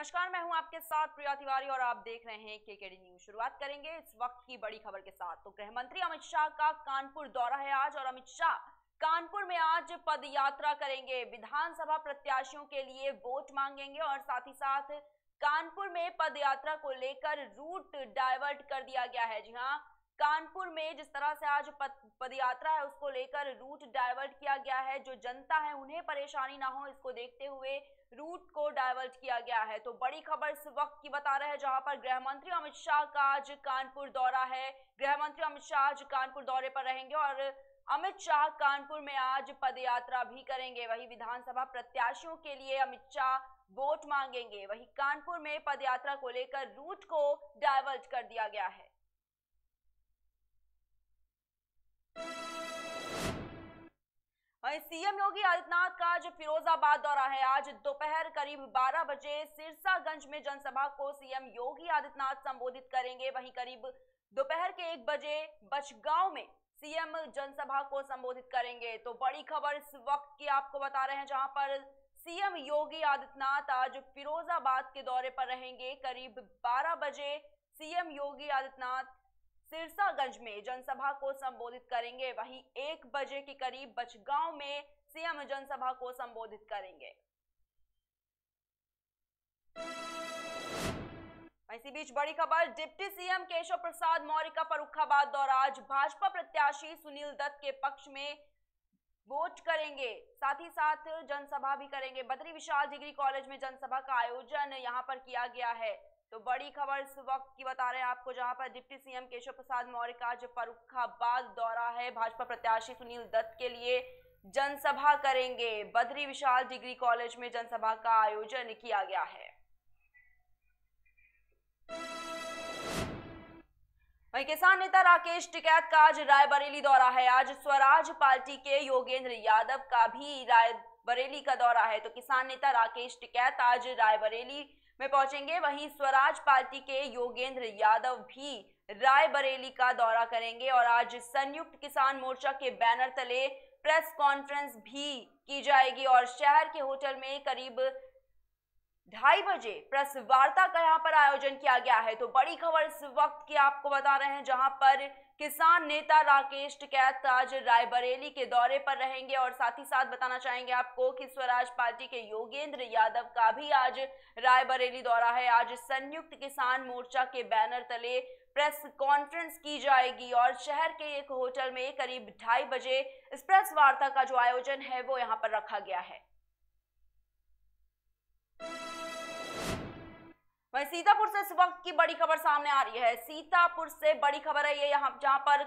नमस्कार, मैं हूँ आपके साथ प्रिया तिवारी और आप देख रहे हैं के केकेडी न्यूज़ शुरुआत करेंगे इस वक्त की बड़ी खबर के साथ। तो गृह मंत्री अमित शाह का कानपुर दौरा है आज और अमित शाह कानपुर में आज पद यात्रा करेंगे। विधानसभा प्रत्याशियों के लिए वोट मांगेंगे और साथ ही साथ कानपुर में पद यात्रा को लेकर रूट डाइवर्ट कर दिया गया है। जी हाँ कानपुर में जिस तरह से आज पदयात्रा है, उसको लेकर रूट डाइवर्ट किया गया है। जो जनता है, उन्हें परेशानी ना हो, इसको देखते हुए रूट को डाइवर्ट किया गया है। तो बड़ी खबर इस वक्त की बता रहे हैं, जहाँ पर गृह मंत्री अमित शाह का आज कानपुर दौरा है। गृह मंत्री अमित शाह आज कानपुर दौरे पर रहेंगे और अमित शाह कानपुर में आज पदयात्रा भी करेंगे। वही विधानसभा प्रत्याशियों के लिए अमित शाह वोट मांगेंगे। वही कानपुर में पदयात्रा को लेकर रूट को डाइवर्ट कर दिया गया है। सीएम योगी आदित्यनाथ का आज फिरोजाबाद दौरा है। आज दोपहर करीब 12 बजे सिरसागंज में जनसभा को सीएम योगी आदित्यनाथ संबोधित करेंगे। वहीं करीब दोपहर के एक बजे बचगांव में सीएम जनसभा को संबोधित करेंगे। तो बड़ी खबर इस वक्त की आपको बता रहे हैं, जहाँ पर सीएम योगी आदित्यनाथ आज फिरोजाबाद के दौरे पर रहेंगे। करीब 12 बजे सीएम योगी आदित्यनाथ सिरसागंज में जनसभा को संबोधित करेंगे। वहीं एक बजे के करीब बचगांव में सीएम जनसभा को संबोधित करेंगे। इसी बीच बड़ी खबर, डिप्टी सीएम केशव प्रसाद मौर्य का फरुखाबाद दौरा आज भाजपा प्रत्याशी सुनील दत्त के पक्ष में वोट करेंगे। साथ ही साथ जनसभा भी करेंगे। बद्री विशाल डिग्री कॉलेज में जनसभा का आयोजन यहाँ पर किया गया है। तो बड़ी खबर इस वक्त की बता रहे हैं आपको, जहाँ पर डिप्टी सीएम केशव प्रसाद मौर्य का आज फरुखाबाद दौरा है। भाजपा प्रत्याशी सुनील दत्त के लिए जनसभा करेंगे। बद्री विशाल डिग्री कॉलेज में जनसभा का आयोजन किया गया है। वहीं किसान नेता राकेश टिकैत का आज रायबरेली दौरा है। आज स्वराज पार्टी के योगेंद्र यादव का भी रायबरेली का दौरा है। तो किसान नेता राकेश टिकैत आज रायबरेली में पहुँचेंगे। वहीं स्वराज पार्टी के योगेंद्र यादव भी रायबरेली का दौरा करेंगे और आज संयुक्त किसान मोर्चा के बैनर तले प्रेस कॉन्फ्रेंस भी की जाएगी और शहर के होटल में करीब ढाई बजे प्रेस वार्ता का यहाँ पर आयोजन किया गया है। तो बड़ी खबर इस वक्त की आपको बता रहे हैं, जहाँ पर किसान नेता राकेश टिकैत आज रायबरेली के दौरे पर रहेंगे और साथ ही साथ बताना चाहेंगे आपको कि स्वराज पार्टी के योगेंद्र यादव का भी आज रायबरेली दौरा है। आज संयुक्त किसान मोर्चा के बैनर तले प्रेस कॉन्फ्रेंस की जाएगी और शहर के एक होटल में करीब ढाई बजे इस प्रेस वार्ता का जो आयोजन है, वो यहाँ पर रखा गया है। वहीं सीतापुर से इस वक्त की बड़ी खबर सामने आ रही है। सीतापुर से बड़ी खबर है ये यहाँ, जहाँ पर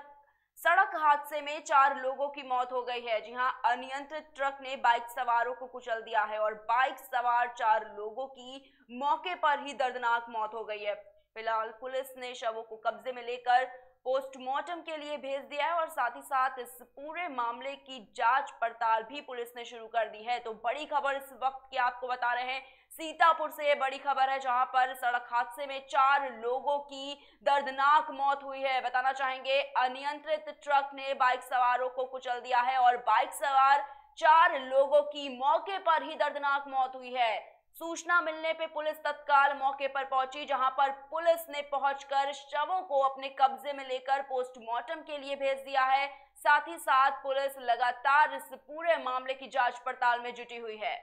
सड़क हादसे में चार लोगों की मौत हो गई है। जी हाँ अनियंत्रित ट्रक ने बाइक सवारों को कुचल दिया है और बाइक सवार चार लोगों की मौके पर ही दर्दनाक मौत हो गई है। फ़िलहाल पुलिस ने शवों को कब्जे में लेकर पोस्टमार्टम के लिए भेज दिया है और साथ ही साथ इस पूरे मामले की जाँच पड़ताल भी पुलिस ने शुरू कर दी है। तो बड़ी खबर इस वक्त की आपको बता रहे हैं, सीतापुर से ये बड़ी खबर है जहाँ पर सड़क हादसे में चार लोगों की दर्दनाक मौत हुई है। बताना चाहेंगे, अनियंत्रित ट्रक ने बाइक सवारों को कुचल दिया है और बाइक सवार चार लोगों की मौके पर ही दर्दनाक मौत हुई है। सूचना मिलने पे पुलिस तत्काल मौके पर पहुँची, जहाँ पर पुलिस ने पहुंचकर शवों को अपने कब्जे में लेकर पोस्टमार्टम के लिए भेज दिया है। साथ ही साथ पुलिस लगातार इस पूरे मामले की जाँच पड़ताल में जुटी हुई है।